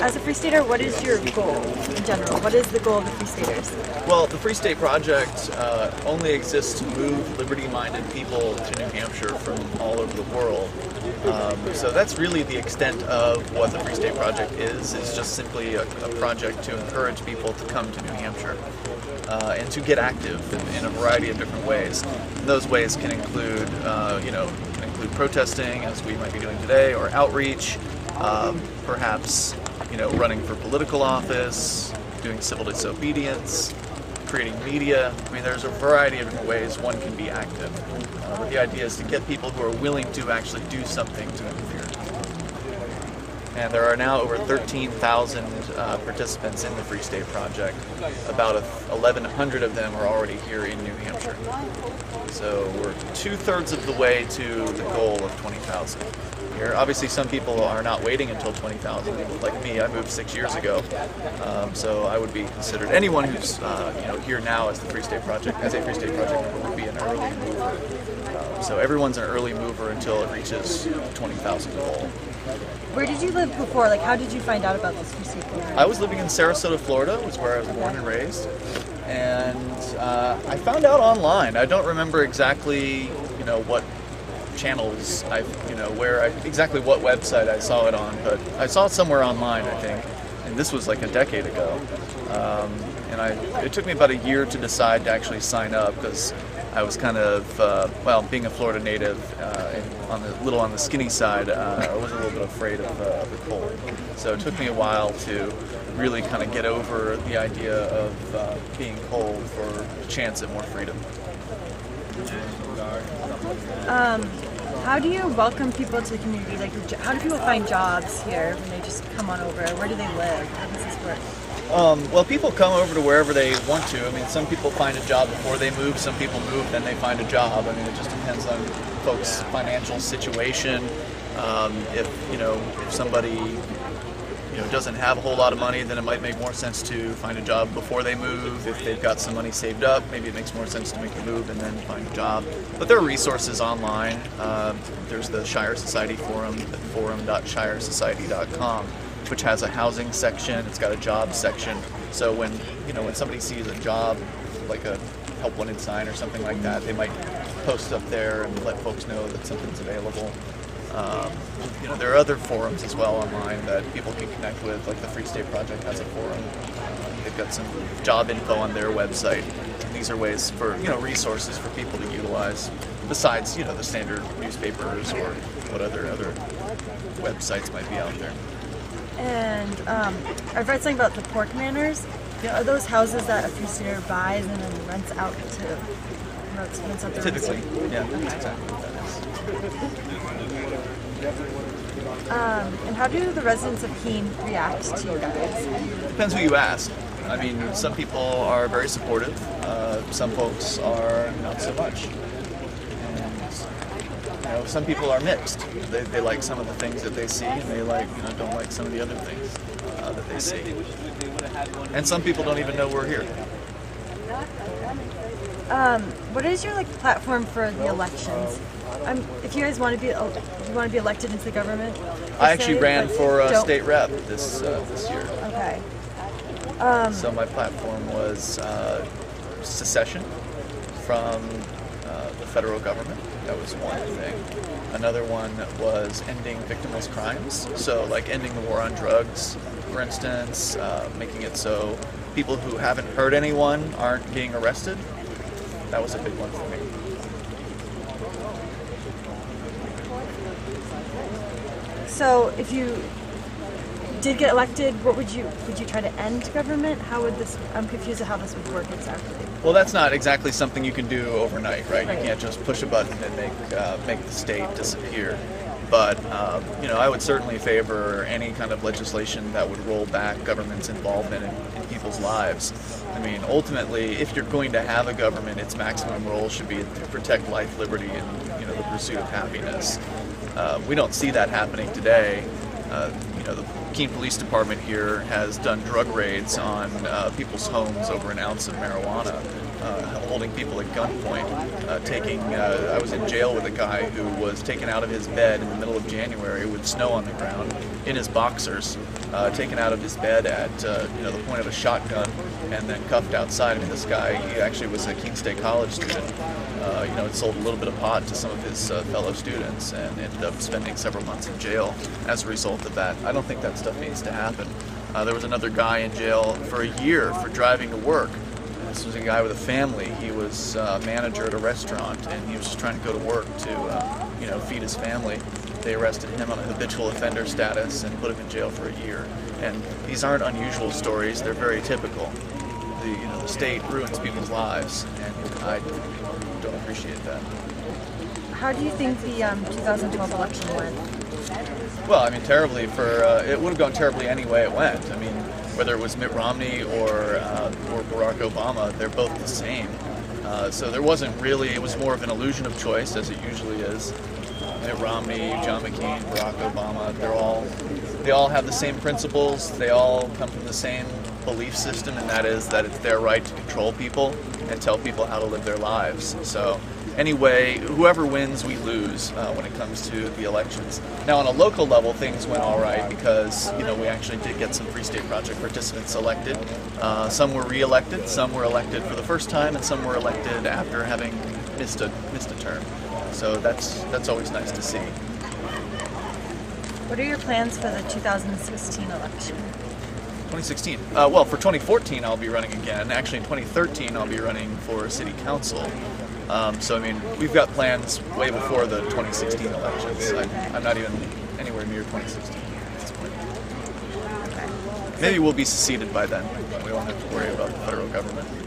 As a Free Stater, what is your goal in general? What is the goal of the Free Staters? Well, the Free State Project uh, only exists to move liberty-minded people to New Hampshire from all over the world. Um, so that's really the extent of what the Free State Project is. It's just simply a, a project to encourage people to come to New Hampshire uh, and to get active in, in, a variety of different ways. And those ways can include, uh, you know, include protesting, as we might be doing today, or outreach, um, perhaps, you know, running for political office, doing civil disobedience, creating media. I mean, there's a variety of different ways one can be active. Uh, but the idea is to get people who are willing to actually do something to interfere. And there are now over 13,000 uh, participants in the Free State Project. About 1,100 of them are already here in New Hampshire. So we're two thirds of the way to the goal of 20,000 here. Obviously, some people are not waiting until 20,000. Like me, I moved six years ago, um, so I would be considered anyone who's uh, you know here now as the Free State Project, as a Free State Project member, would be an early mover. Um, so everyone's an early mover until it reaches 20,000 goal. Where did you live before? Like, how did you find out about this Project? I was living in Sarasota, Florida, was where I was born and raised, and uh, I found out online. I don't remember exactly, you know, what channels I, you know, where I, exactly what website I saw it on, but I saw it somewhere online, I think, and this was like a decade ago. Um, and I, it took me about a year to decide to actually sign up because I was kind of, uh, well, being a Florida native, uh, on the little on the skinny side, uh, I was a little bit afraid of, uh, the cold. So it took me a while to really kind of get over the idea of uh, being cold for a chance at more freedom. Um, how do you welcome people to the community? Like, how do people find jobs here when they just come on over? Where do they live? How does this work? Um, well, people come over to wherever they want to. I mean, some people find a job before they move. Some people move, then they find a job. I mean, it just depends on folks' financial situation. Um, if you know, if somebody you know doesn't have a whole lot of money, then it might make more sense to find a job before they move. If they've got some money saved up, maybe it makes more sense to make the move and then find a job. But there are resources online. Um, there's the Shire Society Forum at forum.shiresociety.com which has a housing section. It's got a job section. So when you know when somebody sees a job, like a help wanted sign or something like that, they might post up there and let folks know that something's available. Um, you know, there are other forums as well online that people can connect with, like the Free State Project has a forum. Uh, they've got some job info on their website. And these are ways for, you know, resources for people to utilize besides, you know, the standard newspapers or what other other websites might be out there. And um, I've read something about the pork manors. You know, are those houses that a Free buys and then rents out to rents, rents out Typically, yeah, that's exactly what that is. Um, and how do the residents of Keene react to you guys? Depends who you ask. I mean, some people are very supportive. Uh, some folks are not so much know, some people are mixed. They, they like some of the things that they see, and they like, you know, don't like some of the other things uh, that they see. And some people don't even know we're here. Um, what is your like platform for the elections? Um, if you guys want to be, uh, you want to be elected into the government. I actually ran for a state rep this uh, this year. Okay. Um, so my platform was uh, secession from uh, the federal government. That was one thing. Another one was ending victimless crimes. So, like ending the war on drugs, for instance, uh, making it so people who haven't hurt anyone aren't being arrested. That was a big one for me. So, if you did get elected, what would you would you try to end government? How would this? I'm confused at how this would work exactly. Well, that's not exactly something you can do overnight, right? You can't just push a button and make uh, make the state disappear. But um, you know, I would certainly favor any kind of legislation that would roll back government's involvement in, in people's lives. I mean, ultimately, if you're going to have a government, its maximum role should be to protect life, liberty, and you know the pursuit of happiness. Uh, we don't see that happening today. Uh, know, the Keene Police Department here has done drug raids on uh, people's homes over an ounce of marijuana. uh, holding people at gunpoint, uh, taking. Uh, I was in jail with a guy who was taken out of his bed in the middle of January with snow on the ground, in his boxers, uh, taken out of his bed at uh, you know the point of a shotgun, and then cuffed outside. I mean, this guy he actually was a Keene State College student. Uh, you know, had sold a little bit of pot to some of his uh, fellow students and ended up spending several months in jail as a result of that. I don't think that stuff needs to happen. Uh, there was another guy in jail for a year for driving to work. This was a guy with a family. He was uh, manager at a restaurant, and he was just trying to go to work to, uh, you know, feed his family. They arrested him on a habitual offender status and put him in jail for a year. And these aren't unusual stories; they're very typical. The, you know, the state ruins people's lives, and I don't appreciate that. How do you think the um, 2012 election went? Well, I mean, terribly for uh, it would have gone terribly any way it went. I mean, whether it was Mitt Romney or uh, or Barack Obama, they're both the same. Uh, so there wasn't really. It was more of an illusion of choice, as it usually is. Mitt Romney, John McCain, Barack Obama. They're all they all have the same principles. They all come from the same belief system, and that is that it's their right to control people and tell people how to live their lives. So anyway, whoever wins, we lose uh, when it comes to the elections. Now, on a local level, things went all right because you know we actually did get some Free State Project participants elected. Uh, some were re-elected, some were elected for the first time, and some were elected after having missed a missed a term. So that's that's always nice to see. What are your plans for the 2016 election? 2016. Uh, well, for 2014, I'll be running again. Actually, in 2013, I'll be running for city council. Um, so, I mean, we've got plans way before the 2016 elections. I'm, I'm not even anywhere near 2016 at this point. Okay. Maybe we'll be seceded by then. We won't have to worry about the federal government.